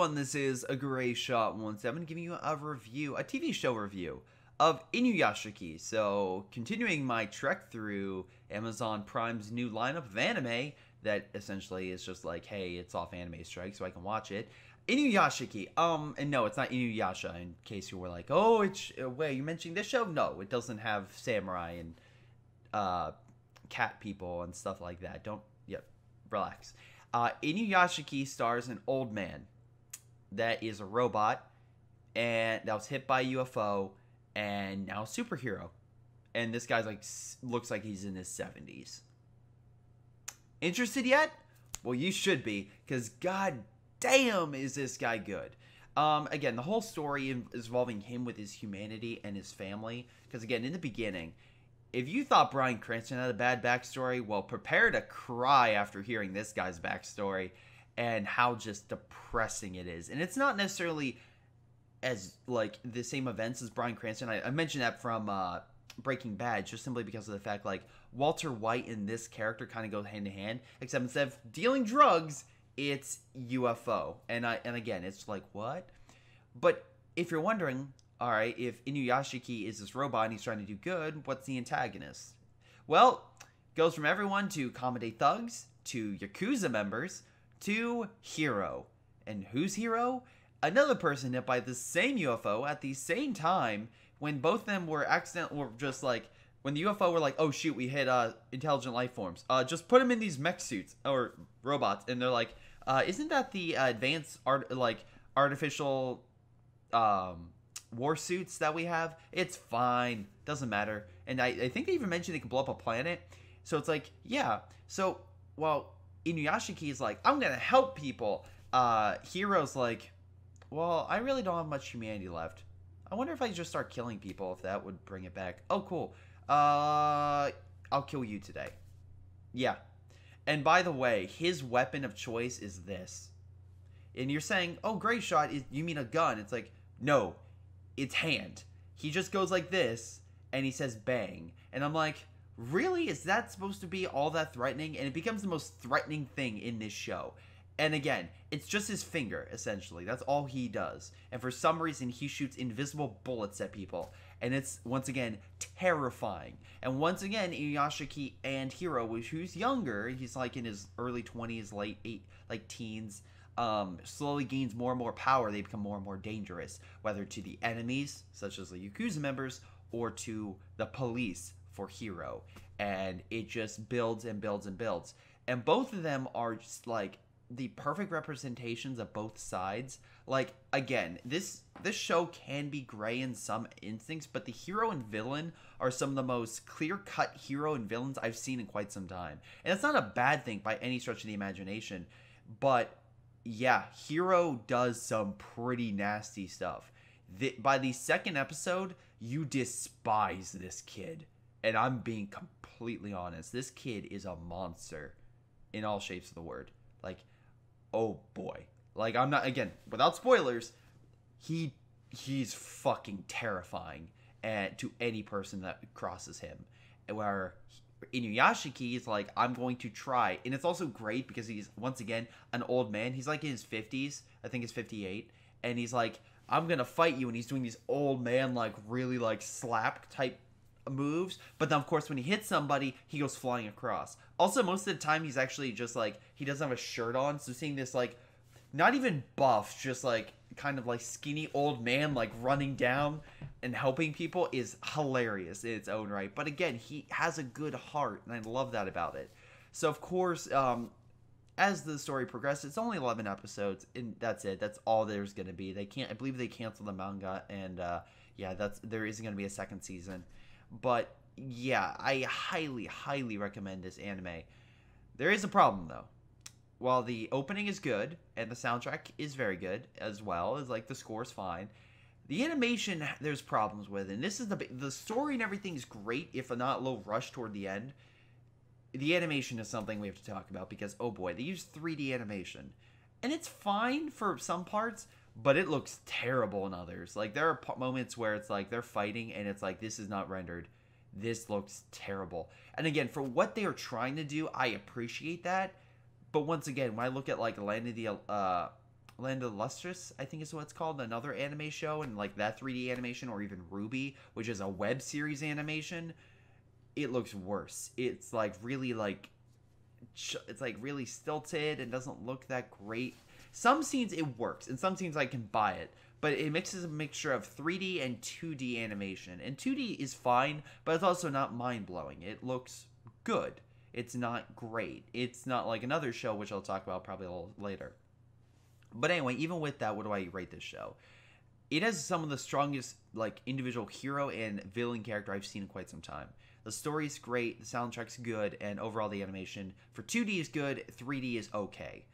everyone, this is a Greyshot Once. I'm give you a review, a TV show review of Inuyashiki. So, continuing my trek through Amazon Prime's new lineup of anime that essentially is just like, hey, it's off anime strike, so I can watch it. Inuyashiki. Um, and no, it's not Inuyasha. In case you were like, oh, it's uh, wait, you mentioning this show? No, it doesn't have samurai and uh, cat people and stuff like that. Don't, yep, relax. Uh, Inuyashiki stars an old man that is a robot and that was hit by a UFO and now a superhero. And this guy's like looks like he's in his 70s. Interested yet? Well, you should be cuz god damn is this guy good. Um, again, the whole story is involving him with his humanity and his family. Because again, in the beginning, if you thought Bryan Cranston had a bad backstory, well, prepare to cry after hearing this guy's backstory and how just depressing it is. And it's not necessarily as like the same events as Bryan Cranston. I, I mentioned that from uh, Breaking Bad just simply because of the fact like Walter White and this character kind of go hand in hand, except instead of dealing drugs, it's UFO. And I and again, it's like what? But if you're wondering, all right, if Inuyashiki is this robot and he's trying to do good, what's the antagonist? Well, goes from everyone to accommodate thugs to yakuza members to Hiro. And who's Hiro? Another person hit by the same UFO at the same time when both of them were accident were just like when the UFO were like, "Oh shoot, we hit uh intelligent life forms. Uh just put them in these mech suits or robots." And they're like, uh isn't that the uh, advanced art like artificial um war suits that we have, it's fine. Doesn't matter. And I, I think they even mentioned they can blow up a planet. So it's like, yeah. So, well, Inuyashiki is like, I'm to help people. Uh, Hiro's like, well, I really don't have much humanity left. I wonder if I just start killing people, if that would bring it back. Oh, cool. Uh, I'll kill you today. Yeah. And by the way, his weapon of choice is this. And you're saying, oh, Greyshot, is, you mean a gun. It's like, no, it's hand. He just goes like this and he says bang. And I'm like, really? Is that supposed to be all that threatening? And it becomes the most threatening thing in this show. And again, it's just his finger, essentially. That's all he does. And for some reason, he shoots invisible bullets at people. And it's, once again, terrifying. And once again, Inuyashiki and Hiro, who's younger, he's like in his early 20s, late eight, like teens, um, slowly gains more and more power, they become more and more dangerous, whether to the enemies, such as the Yakuza members, or to the police for Hiro. And it just builds and builds and builds. And both of them are just like the perfect representations of both sides. Like again, this this show can be gray in some instincts, but the hero and villain are some of the most clear-cut hero and villains I've seen in quite some time. And it's not a bad thing by any stretch of the imagination, but yeah, Hiro does some pretty nasty stuff. The, by the second episode, you despise this kid. And I'm being completely honest. This kid is a monster in all shapes of the word. Like, oh boy. Like I'm not again, without spoilers, he he's fucking terrifying and to any person that crosses him. Where Inuyashiki is like, I'm going to try. And it's also great because he's, once again, an old man. He's like in his 50s. I think he's 58. And he's like, I'm to fight you. And he's doing these old man, like, really, like, slap type moves. But then, of course, when he hits somebody, he goes flying across. Also, most of the time, he's actually just like, he doesn't have a shirt on. So seeing this, like, not even buff, just like kind of like skinny old man like running down and helping people is hilarious in its own right. But again, he has a good heart, and I love that about it. So of course, um, as the story progresses, it's only eleven episodes, and that's it. That's all there's gonna be. They can't. I believe they canceled the manga, and uh, yeah, that's there isn't gonna be a second season. But yeah, I highly, highly recommend this anime. There is a problem though. While the opening is good and the soundtrack is very good as well as like the score is fine the animation there's problems with and this is the the story and everything is great if not a little rush toward the end. The animation is something we have to talk about because oh boy they use 3d animation. And it's fine for some parts but it looks terrible in others like there are moments where it's like they're fighting and it's like this is not rendered this looks terrible and again for what they are trying to do i appreciate that but once again, when I look at like Land of the uh, Land of Lustrous, I think is what it's called, another anime show, and like that 3D animation, or even RWBY, which is a web series animation, it looks worse. It's like really like, it's like really stilted and doesn't look that great. Some scenes it works, and some scenes I can buy it, but it mixes a mixture of 3D and 2D animation. And 2D is fine, but it's also not mind blowing. It looks good. It's not great. It's not like another show, which I'll talk about probably a little later. But anyway, even with that, what do I rate this show? It has some of the strongest like individual hero and villain character I've seen in quite some time. The story's great, the soundtrack's good, and overall the animation for 2D is good, 3D is okay.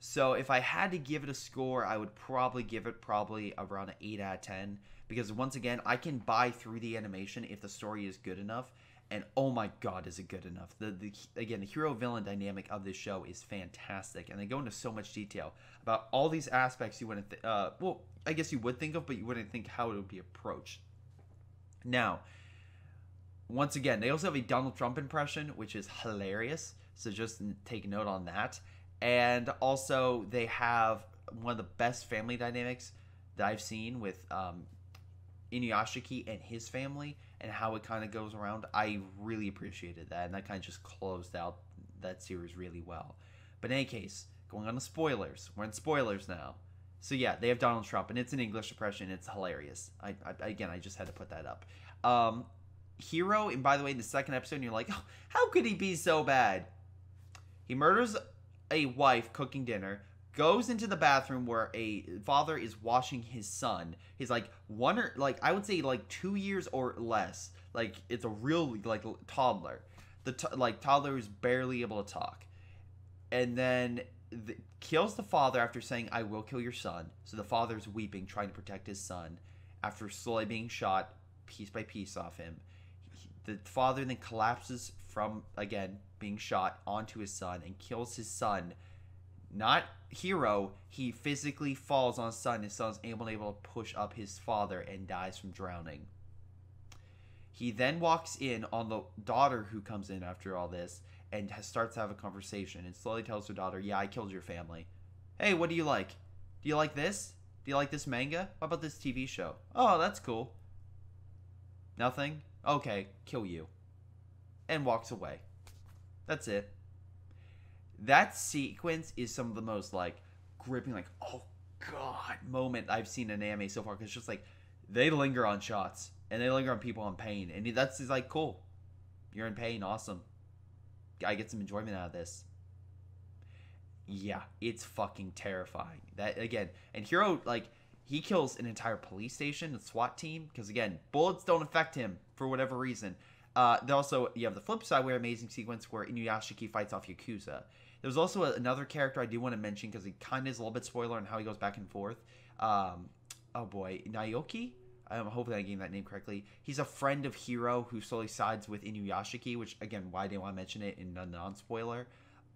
So if I had to give it a score, I would probably give it probably around an 8 out of 10 because once again, I can buy through the animation if the story is good enough and oh my god is it good enough. The, the again the hero villain dynamic of this show is fantastic and they go into so much detail about all these aspects you wouldn't uh, well i guess you would think of but you wouldn't think how it would be approached. Now once again they also have a donald trump impression which is hilarious so just take note on that and also they have one of the best family dynamics that i've seen with um, inuyashiki and his family and how it kind of goes around. I really appreciated that, and that kind of just closed out that series really well. But in any case, going on to spoilers. We're in spoilers now. So yeah, they have Donald Trump, and it's an English impression. It's hilarious. I, I again, I just had to put that up. Um, Hiro, and by the way, in the second episode, you're like, oh, how could he be so bad? He murders a wife cooking dinner, goes into the bathroom where a father is washing his son. He's like one or like I would say like two years or less. Like it's a real like toddler. The t- like toddler is barely able to talk, and then the, kills the father after saying "I will kill your son." So the father's weeping, trying to protect his son, after slowly being shot piece by piece off him. The father then collapses from again being shot onto his son and kills his son not Hiro, he physically falls on his son. His son's able able to push up his father and dies from drowning. He then walks in on the daughter who comes in after all this and has, starts to have a conversation and slowly tells her daughter, "Yeah, I killed your family. Hey, what do you like? Do you like this? Do you like this manga? What about this TV show? Oh, that's cool. Nothing? Okay, kill you." And walks away. That's it that sequence is some of the most like gripping, like oh god moment I've seen in anime so far. Because it's just like they linger on shots and they linger on people in pain, and that's like cool. You're in pain, awesome. I get some enjoyment out of this. Yeah, it's fucking terrifying. That again, and Hiro, like he kills an entire police station, a SWAT team, because again, bullets don't affect him for whatever reason. Uh, also, you have the flip side where amazing sequence where Inuyashiki fights off Yakuza. There's also a, another character I do want to mention because he kind of is a little bit spoiler on how he goes back and forth. Um, oh boy, Naoki. I'm hoping I'm getting that name correctly. He's a friend of Hiro who slowly sides with Inuyashiki, which again, why I want to mention it in a non-spoiler.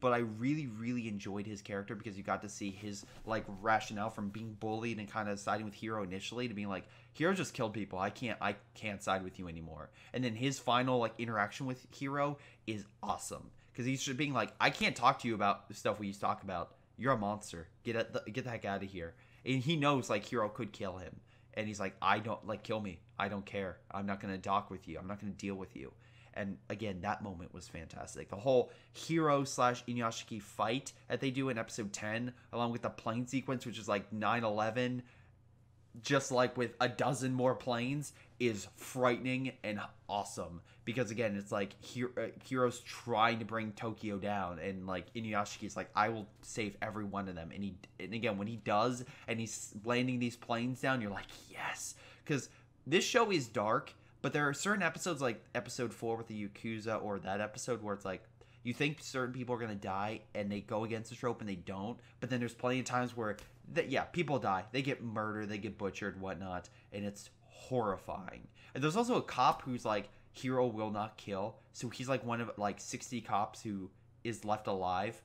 But I really, really enjoyed his character because you got to see his like rationale from being bullied and kind of siding with Hiro initially to being like, Hiro just killed people. I can't, I can't side with you anymore. And then his final like interaction with Hiro is awesome because he's just being like, I can't talk to you about the stuff we used to talk about. You're a monster. Get the, get the heck out of here. And he knows like Hiro could kill him, and he's like, I don't like kill me. I don't care. I'm not gonna talk with you. I'm not gonna deal with you. And again, that moment was fantastic. The whole Hiro slash Inuyashiki fight that they do in episode 10, along with the plane sequence, which is like 9 11, just like with a dozen more planes is frightening and awesome. Because again it's like uh, Hiro's trying to bring Tokyo down and like Inuyashiki's like I will save every one of them. And he and again when he does and he's landing these planes down you're like yes. Cuz this show is dark but there are certain episodes like episode 4 with the Yakuza or that episode where it's like you think certain people are to die and they go against the trope and they don't but then there's plenty of times where that yeah people die. They get murdered they get butchered whatnot and it's horrifying. And there's also a cop who's like Hiro will not kill. So he's like one of like 60 cops who is left alive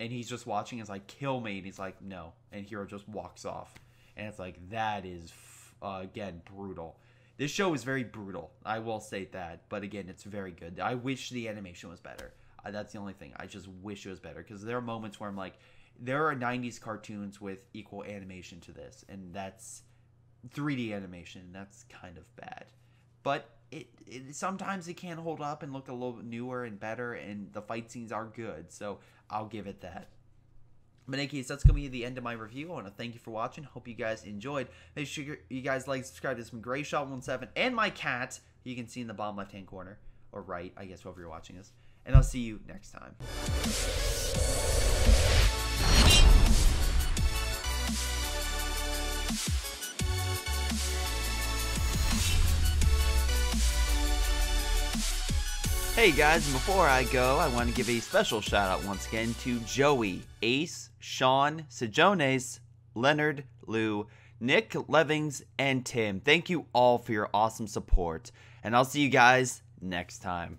and he's just watching is like kill me and he's like no and Hiro just walks off. And it's like that is uh, again brutal this show is very brutal i will state that but again it's very good i wish the animation was better that's the only thing i just wish it was better because there are moments where i'm like there are 90s cartoons with equal animation to this, and that's 3D animation. That's kind of bad. But it, it sometimes it can hold up and look a little newer and better, and the fight scenes are good. So I'll give it that. But in any case, that's going to be the end of my review. I want to thank you for watching. Hope you guys enjoyed. Make sure you guys like, subscribe to this from Greyshot17 and my cat. You can see in the bottom left-hand corner. Or right, I guess, whoever you're watching this. And I'll see you next time. Hey guys, before I go, I want to give a special shout out once again to Joey, Ace, Sean, Sejones, Leonard, Lou, Nick, Levings, and Tim. Thank you all for your awesome support, and I'll see you guys next time.